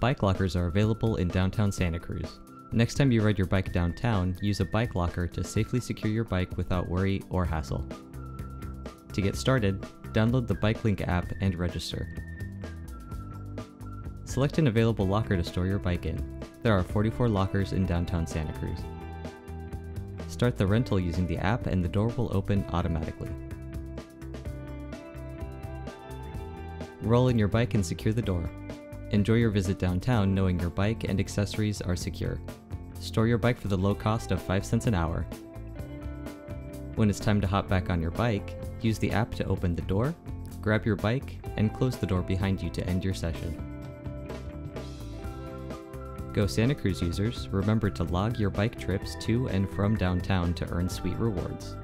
Bike lockers are available in downtown Santa Cruz. Next time you ride your bike downtown, use a bike locker to safely secure your bike without worry or hassle. To get started, download the BikeLink app and register. Select an available locker to store your bike in. There are 44 lockers in downtown Santa Cruz. Start the rental using the app and the door will open automatically. Roll in your bike and secure the door. Enjoy your visit downtown knowing your bike and accessories are secure. Store your bike for the low cost of 5 cents an hour. When it's time to hop back on your bike, use the app to open the door, grab your bike, and close the door behind you to end your session. Go Santa Cruz users, remember to log your bike trips to and from downtown to earn sweet rewards.